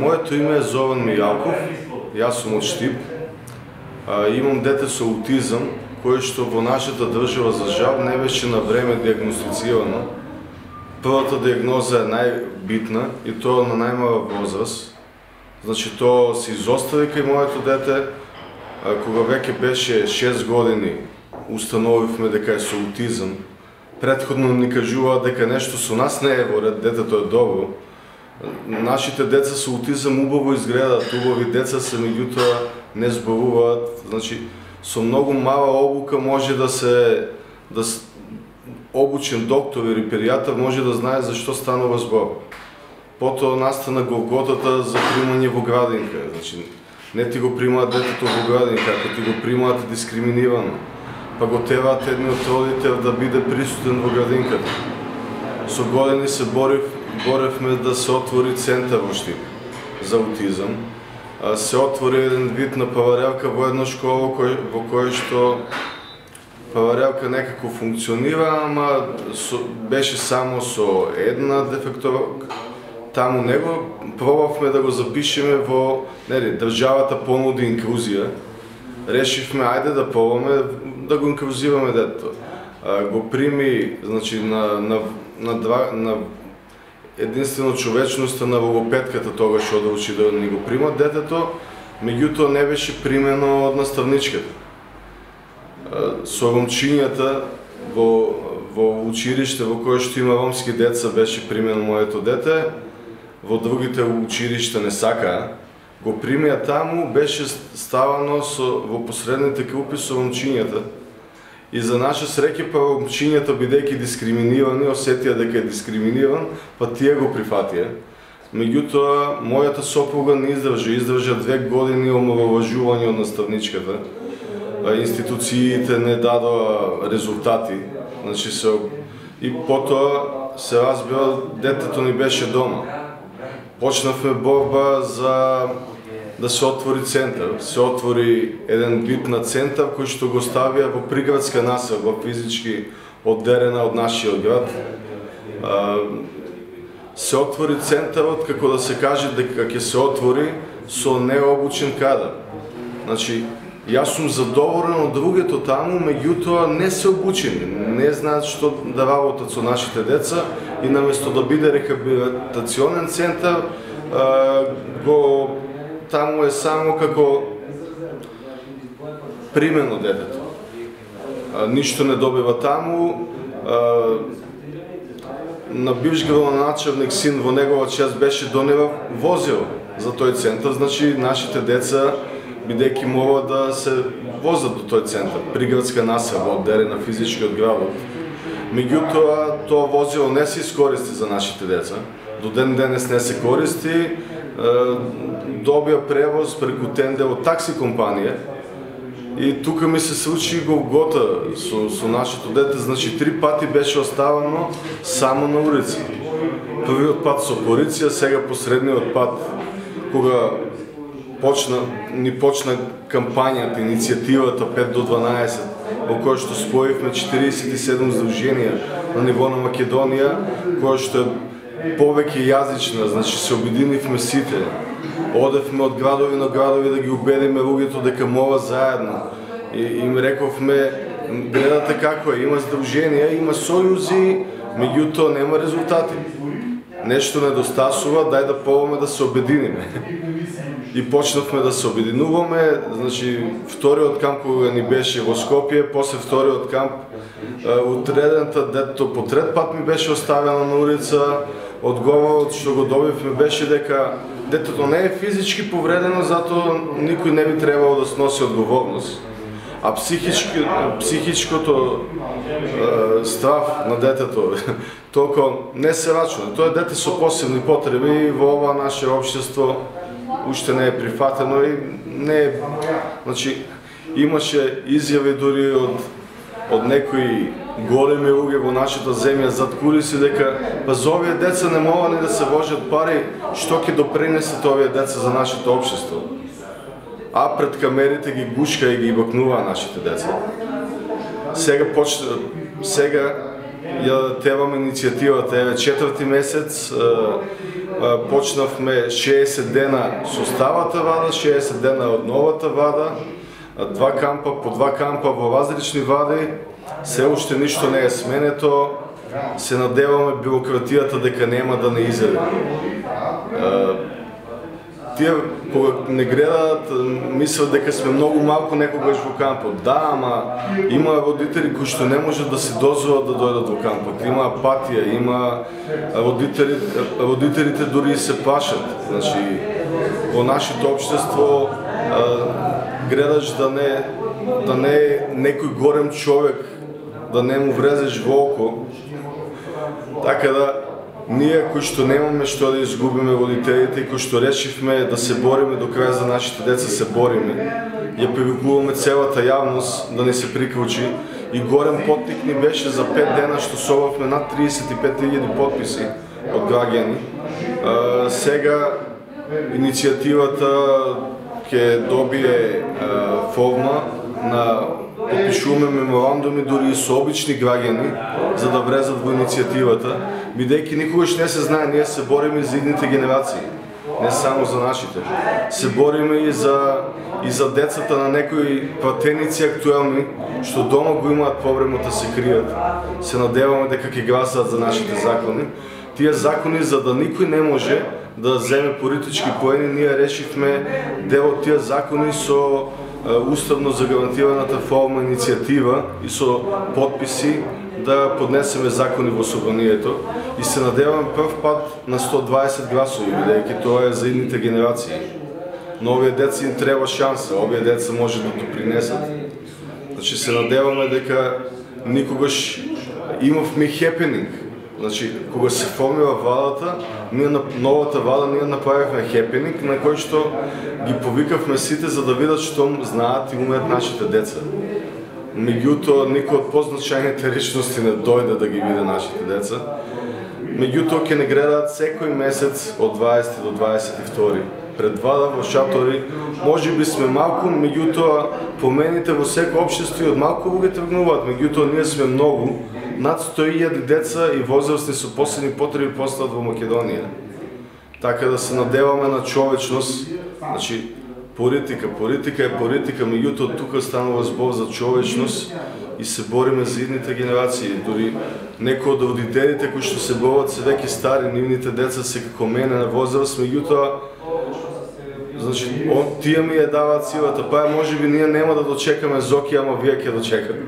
Моето име е Зован Мијалков, јас сум од Штип. Имам дете со аутизам, кој што во нашата држава за жал не беше на време диагностицирано. Првата диагноза е најбитна и тоа на најмала возраст. Значи тоа се изостави кај моето дете, кога веќе беше 6 години установивме дека е со аутизам. Предходно ни кажува дека нешто со нас не е во ред, детето е добро Нашите деца со аутизам убаво изгледаат, убави деца се, меѓутоа не зборуваат. Значи, со многу мала обука може да се да обучен доктор или педијатар може да знае за што станува збор. Потоа настана голготата за примање во градинка. Значи, не ти го примаат детето во градинка, ако ти го примаат дискриминирано. Па го теваат едниот родител да биде присутен во градинката. Со години се борив боревме да се отвори центар во Штип за аутизам. Се отвори еден вид на паварелка во една школа во која што паварелка некако функционира, ама со, беше само со една дефектовка. Таму него пробавме да го запишеме во, нели, државата понуди инклузија. Решивме ајде да пробаме да го инклузиваме детето. Го прими, значи на на на два на единствено човечноста на логопедката тогаш да учи да ни го примат детето, меѓутоа не беше примено од наставничката. Со ромчињата во, во училиште во кое што има ромски деца беше примено моето дете, во другите училишта не сака, го примија таму, беше ставано со, во посредните групи со ромчињата, И за наша среќа па момчињата бидејќи дискриминирани осетија дека е дискриминиран, па тие го прифатија. Меѓутоа, мојата сопруга не издржа, издржа две години омаловажување од наставничката. Институциите не дадоа резултати. Значи се и потоа се разбира детето ни беше дома. Почнавме борба за да се отвори центар. Да се отвори еден вид на центар кој што го ставија во приградска населба, физички оддерена од нашиот град. Се отвори центарот, како да се каже дека ќе се отвори со необучен кадар. Значи, јас сум задоволен од другото таму, меѓутоа не се обучени, не знаат што да работат со нашите деца и наместо да биде рехабилитационен центар, го таму е само како примено детето. Ништо не добива таму. На бивш градоначалник син во негова чест беше донева возил за тој центар, значи нашите деца бидејќи мора да се возат до тој центар, приградска населба, одделена физички од градот. Меѓутоа, тоа возило не се искористи за нашите деца. До ден денес не се користи, добија превоз преку тенде од такси компанија и тука ми се случи голгота со, со нашето дете, значи три пати беше оставано само на улица. Првиот пат со полиција, сега посредниот пат кога почна, ни почна кампањата, иницијативата 5 до 12, во која што споивме 47 здруженија на ниво на Македонија, која што е повеќе јазична, значи се обединивме сите. Одевме од градови на градови да ги убедиме луѓето дека мова заедно. И им рековме, гледате како е, има здруженија, има сојузи, меѓутоа нема резултати. Нешто недостасува, дај да пробаме да се обединиме. И почнавме да се обединуваме, значи вториот камп кога ни беше во Скопје, после вториот камп, утредента дето по трет пат ми беше оставено на улица, одговорот што го добивме беше дека детето не е физички повредено, затоа никој не би требало да сноси одговорност. А психички, психичкото е, страв на детето толку не се рачува. Тоа е дете со посебни потреби и во ова наше општество уште не е прифатено и не е... Значи, имаше изјави дури од од некои големи луѓе во нашата земја зад кулиси дека па за овие деца не мога да се вложат пари, што ќе допринесат овие деца за нашето општество. А пред камерите ги гушка и ги бакнува нашите деца. Сега почна, сега ја тевам иницијативата, еве четврти месец почнавме 60 дена со ставата вада, 60 дена од новата вада, два кампа, по два кампа во различни вади, се уште ништо не е сменето, се надеваме бюрократијата дека нема да не изеде. Тие кога не гледаат, мислат дека сме многу малку некогаш во кампот. Да, ама има родители кои што не можат да се дозволат да дојдат во кампот. Има апатија, има родители, родителите дури и се плашат. Значи, во нашето општество гледаш да не да не е некој горем човек да не му врезеш во око. Така да ние кои што немаме што да изгубиме родителите и кои што решивме да се бориме до крај за нашите деца се бориме. Ја привикуваме целата јавност да не се приклучи и горен потник ни беше за 5 дена што собавме над 35.000 подписи од граѓани. сега иницијативата ќе добие форма на подпишуваме меморандуми дури и со обични граѓани за да влезат во иницијативата, бидејќи никогаш не се знае, ние се бориме за идните генерации, не само за нашите. Се бориме и за и за децата на некои пратеници актуелни што дома го имаат проблемот да се кријат. Се надеваме дека ќе гласаат за нашите закони. Тие закони за да никој не може да земе политички поени, ние решивме дел од тие закони со уставно загарантираната форма иницијатива и со подписи да поднесеме закони во собранието и се надеваме прв пат на 120 гласови, бидејќи тоа е за идните генерации. Но овие деца им треба шанса, овие деца може да допринесат. Значи се надеваме дека никогаш имавме хепенинг, Значи, кога се формира валата, ние на новата вала ние направивме хепенинг на кој што ги повикавме сите за да видат што знаат и умеат нашите деца. Меѓутоа, никој од позначајните личности не дојде да ги види нашите деца. Меѓутоа, ќе не гледаат секој месец од 20 до 22 пред вада во шатори, може би сме малку, меѓутоа помените во секој општество и од малку луѓе тргнуваат, меѓутоа ние сме многу над 100.000 деца и возрастни со посебни потреби постават во Македонија. Така да се надеваме на човечност, значи политика, политика е политика, меѓутоа тука станува збор за човечност и се бориме за идните генерации. Дори некои од родителите кои што се борат се веќе стари, нивните деца се како мене на возраст, меѓутоа Значи, он, тие ми ја даваат силата, па може би ние нема да дочекаме Зоки, ама вие ќе дочекате.